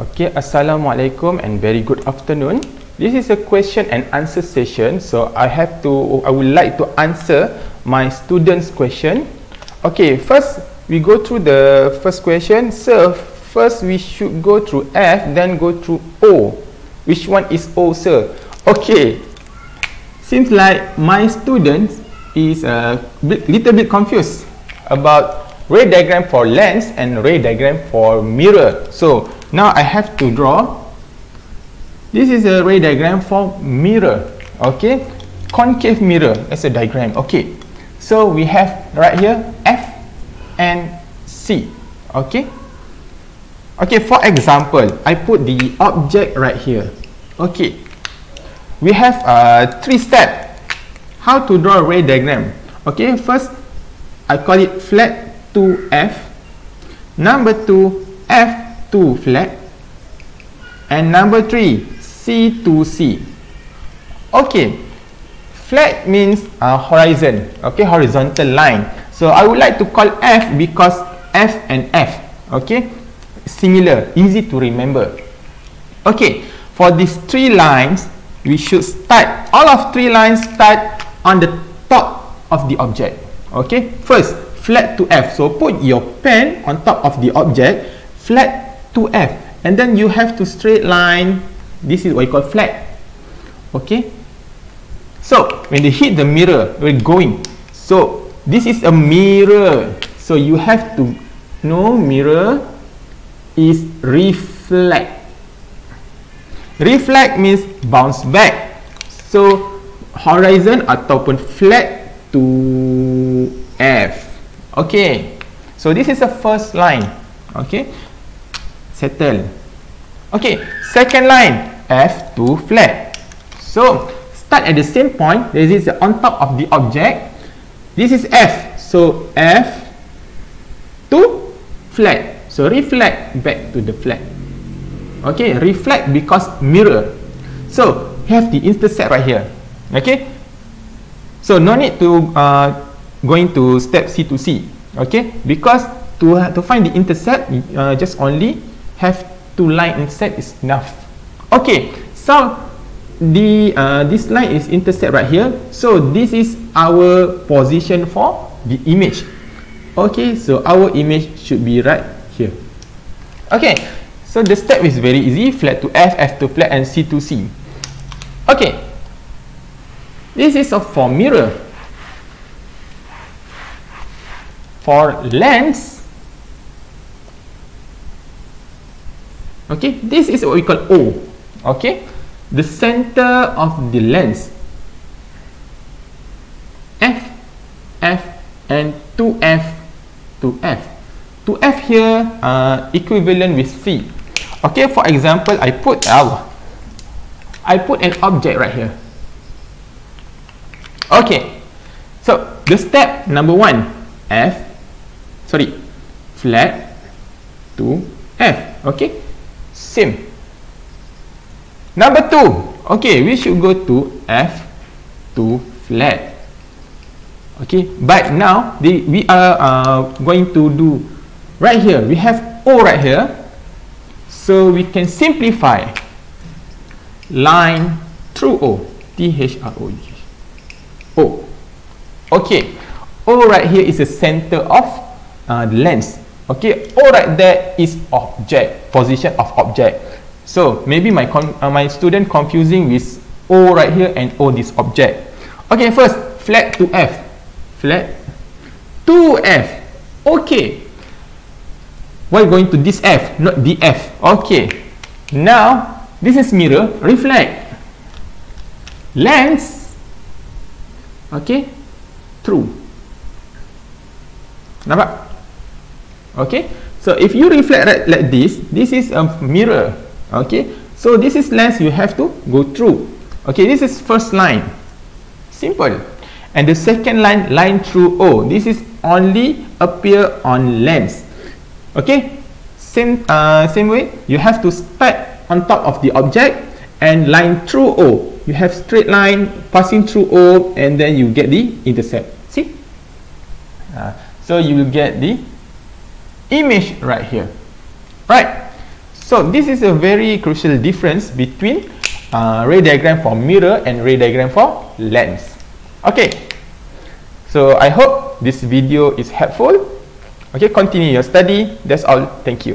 Okay, Assalamualaikum and very good afternoon. This is a question and answer session. So I have to, I would like to answer my students' question. Okay, first we go through the first question. So first we should go through F, then go through O. Which one is O, sir? Okay, seems like my students is a bit, little bit confused about ray diagram for lens and ray diagram for mirror. So now I have to draw. This is a ray diagram for mirror. Okay, concave mirror as a diagram. Okay, so we have right here F and C. Okay. Okay, for example, I put the object right here. Okay, we have uh, three steps. How to draw a ray diagram? Okay, first I call it flat to F. Number two, F to flat. And number three, C to C. Okay, flat means uh, horizon. Okay, horizontal line. So I would like to call F because F and F. Okay, similar, easy to remember. Okay, for these three lines, we should start, all of three lines start on the top of the object. Okay, first, flat to F. So put your pen on top of the object, flat to F. And then you have to straight line, this is what you call flat. Okay, so when they hit the mirror, we're going. So this is a mirror. So you have to know mirror is reflect. Reflect means bounce back. So horizon ataupun flat to F. Okay. So this is the first line. Okay. Settle. Okay. Second line F to flat. So start at the same point. This is on top of the object. This is F. So F to flat. So reflect back to the flat. Okay, reflect because mirror. So have the intercept right here. Okay. So no need to uh, going to step C to C. Okay, because to to find the intercept, uh, just only have two line intercept is enough. Okay, so the uh, this line is intercept right here. So this is our position for the image. Okay, so our image should be right here. Okay, so the step is very easy. Flat to F, F to flat, and C to C. Okay, this is a for mirror. For lens, okay, this is what we call O. Okay, the center of the lens. F, F, and 2F 2F 2F here uh, equivalent with C. Okay, for example, I put uh, I put an object right here. Okay, so the step number one, F, sorry, flat 2F Okay, same. Number two, okay, we should go to F to flat. Okay, but now the, we are uh, going to do right here. We have O right here, so we can simplify line through O. T H R O G. O. Okay, O right here is the center of uh, the lens. Okay, O right there is object position of object. So maybe my uh, my student confusing with O right here and O this object. Okay, first flat to F. Flat to f. Okay. Why going to this f not the f? Okay. Now this is mirror reflect. Lens. Okay true. Nampak okay? So if you reflect like, like this this is a mirror. Okay? So this is lens you have to go through. Okay? This is first line. Simple. And the second line line through O. This is only appear on lens. Okay? Same uh, same way you have to start on top of the object and line through O. You have straight line passing through O and then you get the intercept. See? So you will get the image right here right So this is a very crucial difference between uh, ray diagram for mirror and ray diagram for lens. Okay. So I hope this video is helpful. Okay, continue your study. That's all. Thank you.